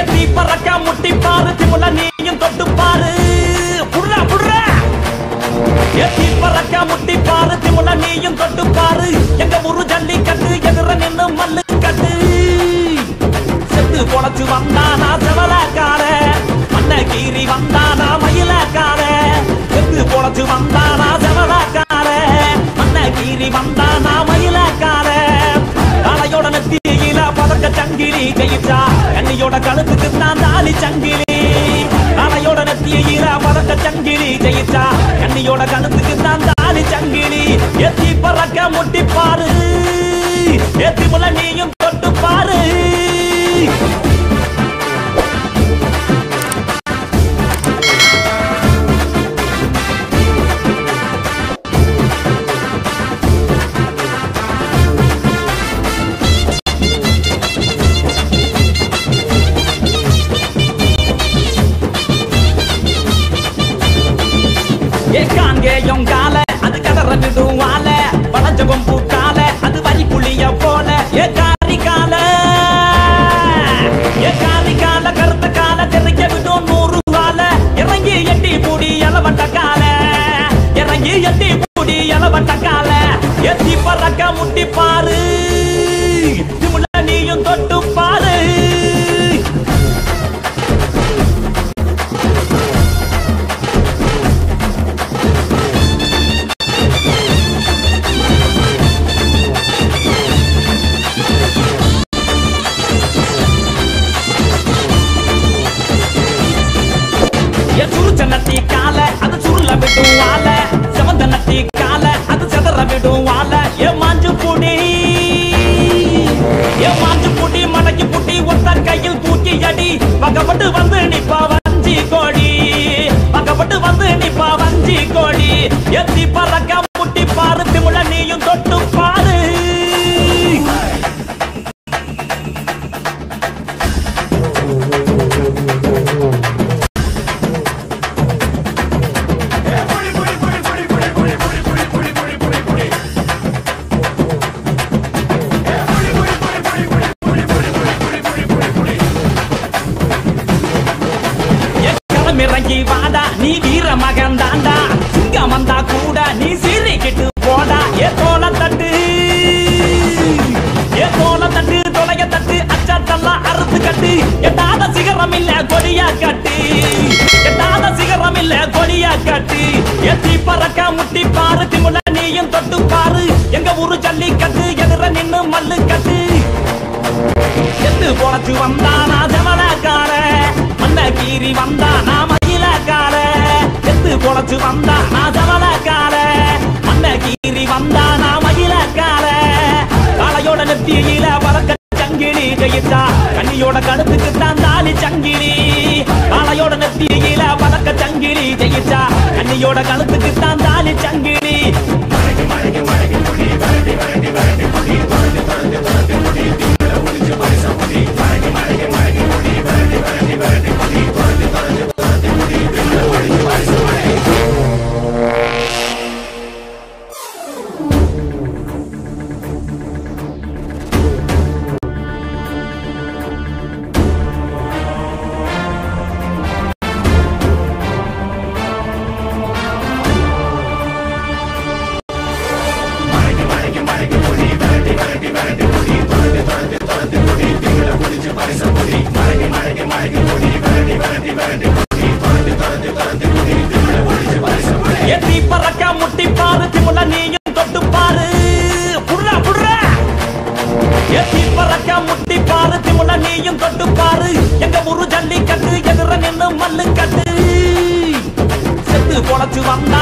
எத்தி பறக்க முட்டி பாரு திமுல நீயும் தொட்டு பாரு புடுறா புடுறா. எத்தி பறக்க முட்டி பாரு திமுல நீயும் தொட்டு பாரு எங்க ஊரு ஜல்லி கட்டு எதிர நின்னு மல்லு கட்டு செத்து பொழைச்சு வந்தானா செவலக்கார? மண்ண கீரி வந்தானா மயிலக்கார? செத்து பொழைச்சு வந்தானா செவலக்கார? மண்ண வந்தானா சங்கிலி கையிட்டா கண்ணியோட கழுத்துக்கு நான் தாலி சங்கிலி. நாளையோட நத்திய ஈரா பதக்க சங்கிலி ஜெயிச்சா கண்ணியோட கழுத்துக்கு நான் தாலி சங்கிலி. எத்தி பறக்க முட்டி பாரு எத்தி முல நீயும் தொட்டு பாரு ஏ காங்கேயம் கால. அது கடற விடுவால வளஞ்சகம் பூக்கால ஏ சுருச்ச கால அது சுருள விடும் வாழ. செவந்த நட்டி கால அது செதற விடும் வாழ. ஏ மாஞ்சு புடி ஏ மாஞ்சு புடி மடக்கி புட்டி ஒத்த கையில் தூக்கி அடி. பக்கப்பட்டு வந்து நிப்பா வஞ்சி கோடி. பக்கப்பட்டு வந்து நிப்பா வஞ்சி கோடி. எத்தி பறக்க தொட்டு பாரு எங்க ஊரு ஜல்லிக்கட்டு எதிர நின்னு மல்லு கட்டு எட்டு போனச்சு வந்தா நான் ஜமலக்கார மண்ண கீறி வந்தானா மயிலக்கார. போனச்சு வந்தா நான் ஜமலக்கார மண்ண கீறி நான் மயிலக்கார. காளையோட நெத்தியில வளர்க்க சங்கிலி ஜெயிச்சா. கண்ணியோட கழுத்துக்கு தான் தாலி சங்கிலி. காளையோட நெத்தியில வளர்க்க சங்கிலி ஜெயிச்சா. கண்ணியோட கழுத்துக்கு தான் தாலி சங்கிலி. செத்து வந்த